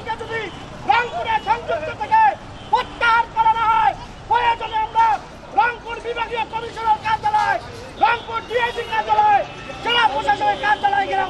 থেকে যদি রংপুরে সংযুক্ত থেকে প্রত্যাহার করা না হয় প্রয়োজনে আমরা রংপুর বিভাগীয় কমিশনার কার্যালয়, রংপুর ডিআইজি কার্যালয়, জেলা প্রশাসনের কার্যালয় গেলাম